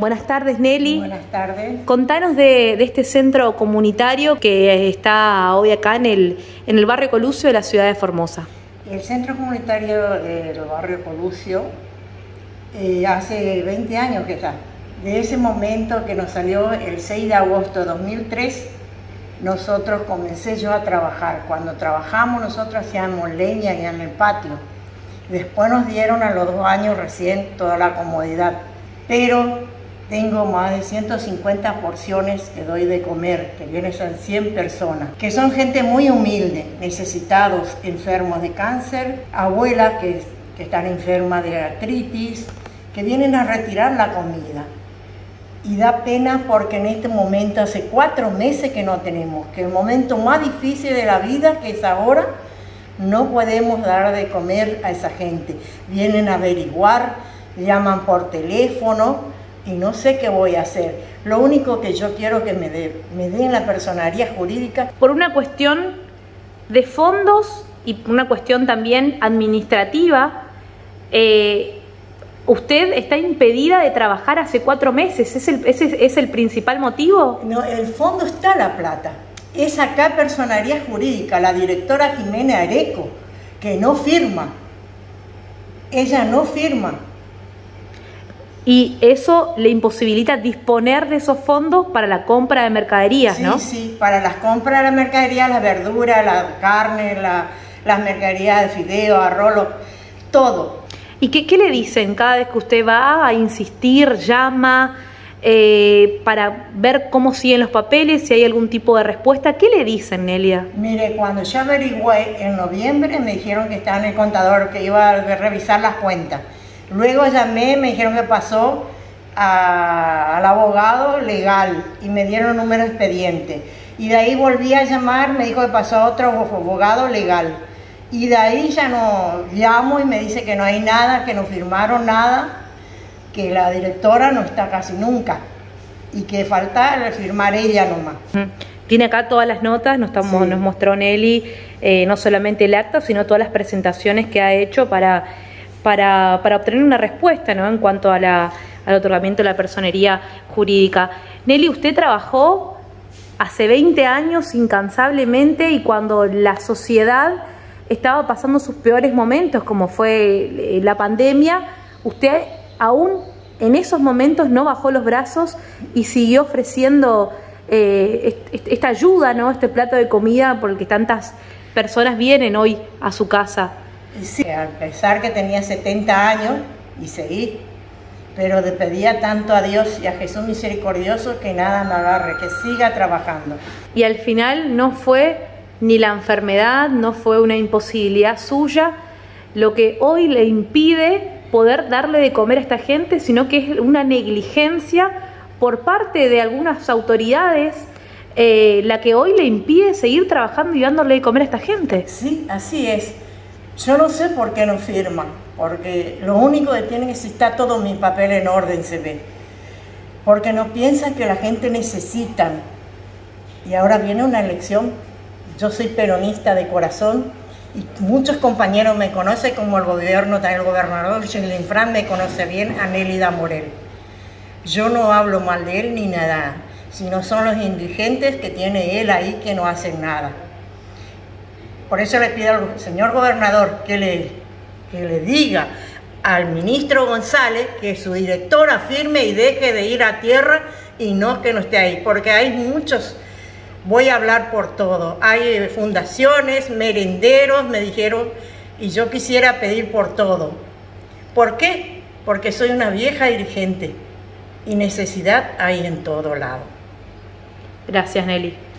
buenas tardes Nelly. Buenas tardes. Contanos de, de, este centro comunitario que está hoy acá en el, en el barrio Colucio de la ciudad de Formosa. El centro comunitario del barrio Colucio eh, hace 20 años que está. De ese momento que nos salió el 6 de agosto de 2003, nosotros comencé yo a trabajar. Cuando trabajamos nosotros hacíamos leña y en el patio. Después nos dieron a los dos años recién toda la comodidad. Pero tengo más de 150 porciones que doy de comer, que vienen son 100 personas, que son gente muy humilde, necesitados, enfermos de cáncer, abuelas que, que están enfermas de artritis, que vienen a retirar la comida. Y da pena porque en este momento hace cuatro meses que no tenemos, que el momento más difícil de la vida, que es ahora, no podemos dar de comer a esa gente. Vienen a averiguar, llaman por teléfono, y no sé qué voy a hacer. Lo único que yo quiero que me, dé, me den la personería jurídica. Por una cuestión de fondos y una cuestión también administrativa, eh, usted está impedida de trabajar hace cuatro meses. ¿Es el, ese es el principal motivo? No, el fondo está la plata. Es acá personería jurídica, la directora Jimena Areco, que no firma. Ella no firma y eso le imposibilita disponer de esos fondos para la compra de mercaderías, sí, ¿no? Sí, sí, para las compras de la mercadería, la verdura, la carne, la, las mercaderías de fideo, arroz, todo. ¿Y qué, qué, le dicen cada vez que usted va a insistir, llama, eh, para ver cómo siguen los papeles, si hay algún tipo de respuesta? ¿Qué le dicen, Nelia? Mire, cuando yo averigüé en noviembre me dijeron que estaba en el contador, que iba a revisar las cuentas. Luego llamé, me dijeron que pasó a, al abogado legal y me dieron un número de expediente. Y de ahí volví a llamar, me dijo que pasó a otro abogado legal. Y de ahí ya no llamo y me dice que no hay nada, que no firmaron nada, que la directora no está casi nunca y que falta firmar ella nomás. Tiene acá todas las notas, nos, estamos, sí. nos mostró Nelly, eh, no solamente el acta, sino todas las presentaciones que ha hecho para para, para obtener una respuesta ¿no? en cuanto a la, al otorgamiento de la personería jurídica. Nelly, usted trabajó hace 20 años incansablemente y cuando la sociedad estaba pasando sus peores momentos, como fue la pandemia, usted aún en esos momentos no bajó los brazos y siguió ofreciendo eh, esta ayuda, ¿no? este plato de comida por el que tantas personas vienen hoy a su casa. Sí, a pesar que tenía 70 años y seguí, pero le pedía tanto a Dios y a Jesús misericordioso que nada me agarre, que siga trabajando. Y al final no fue ni la enfermedad, no fue una imposibilidad suya lo que hoy le impide poder darle de comer a esta gente, sino que es una negligencia por parte de algunas autoridades eh, la que hoy le impide seguir trabajando y dándole de comer a esta gente. Sí, así es. Yo no sé por qué no firman, porque lo único que tienen es si está todo mi papel en orden, se ve. Porque no piensan que la gente necesita. Y ahora viene una elección. Yo soy peronista de corazón y muchos compañeros me conocen como el gobierno, también el gobernador Fran me conoce bien, a Nélida Morel. Yo no hablo mal de él ni nada, sino son los indigentes que tiene él ahí que no hacen nada. Por eso le pido al señor gobernador que le, que le diga al ministro González que su directora firme y deje de ir a tierra y no que no esté ahí, porque hay muchos, voy a hablar por todo, hay fundaciones, merenderos, me dijeron, y yo quisiera pedir por todo. ¿Por qué? Porque soy una vieja dirigente y necesidad hay en todo lado. Gracias, Nelly.